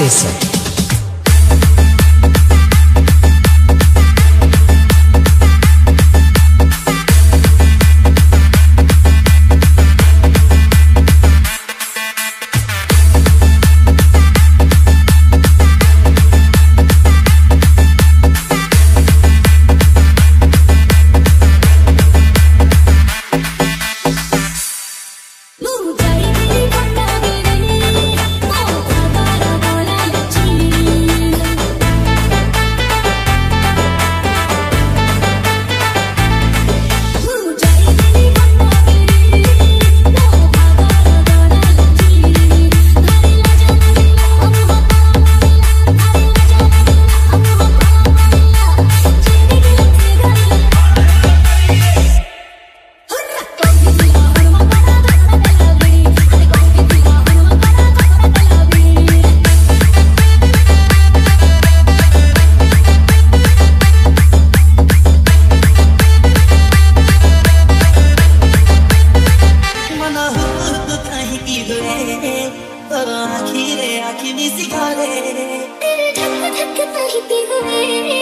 cabeça. नहीं सिखा रहे तेरे धक धक नहीं पी हुए।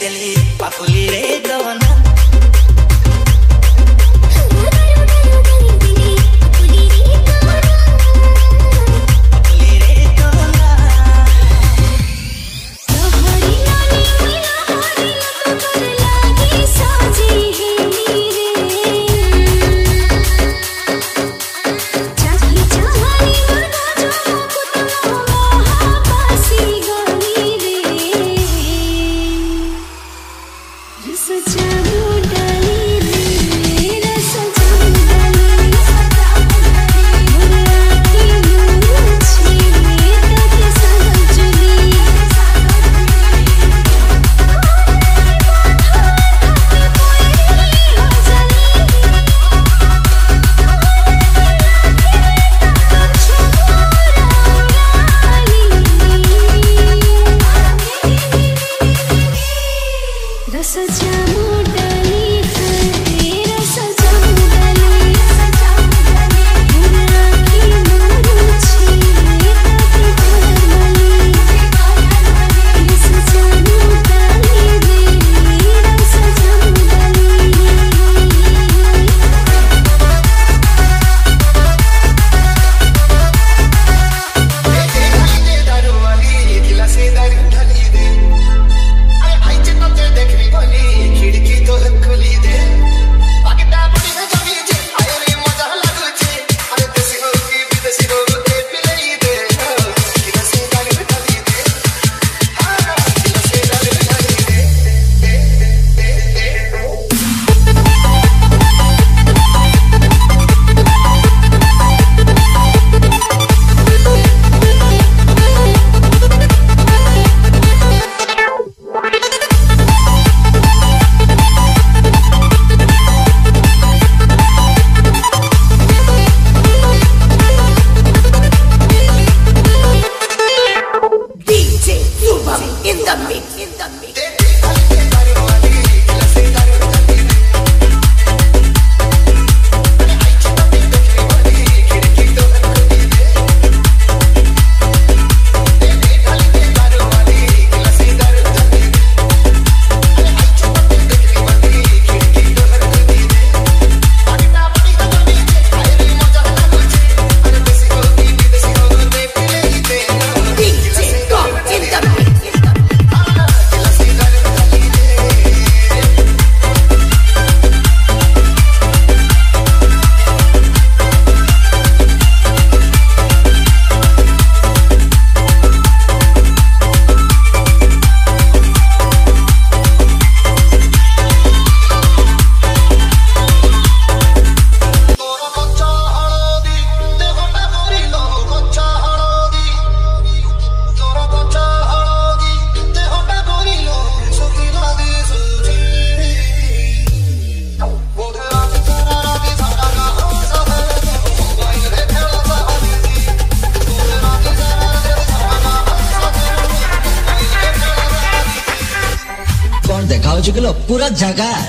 पतली पतली रे पूरा जगास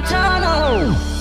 tunnel.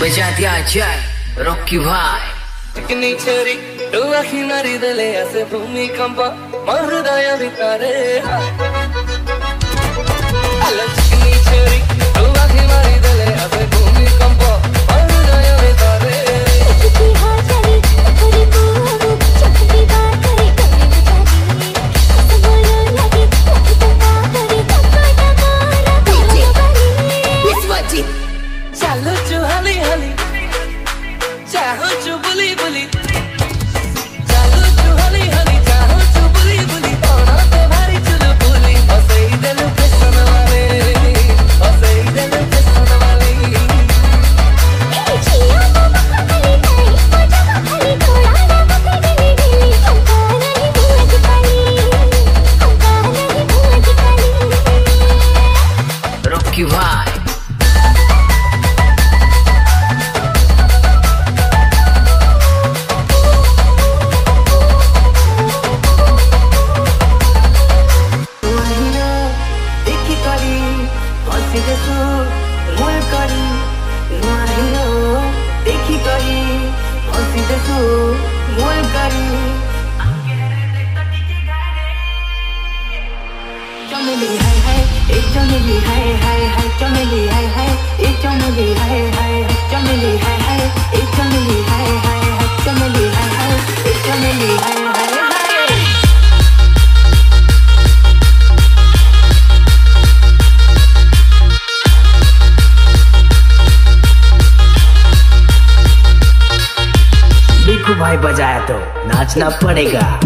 बजा दिया जाए रॉकी भाई। Imaginari de le hace brumi campa, más ruda y habitaré. बरसना पड़ेगा।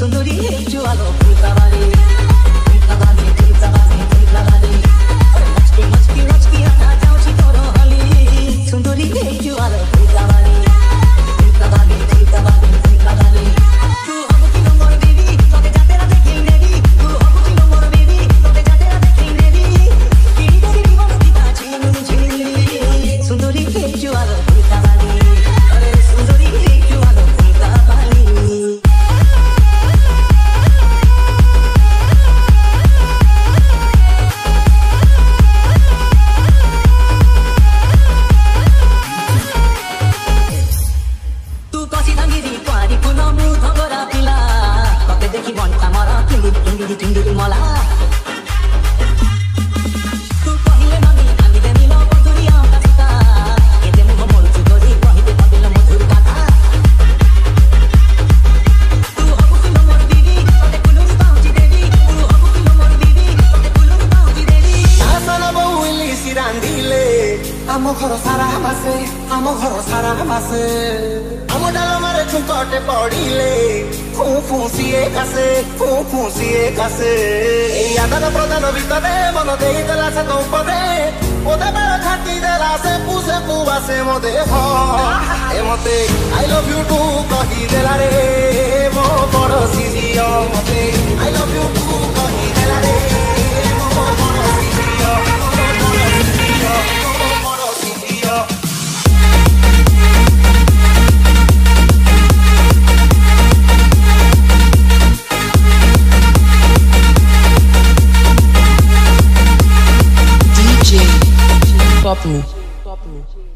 sono riempio all'occhio davanti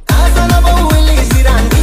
Casa na bawili ziranga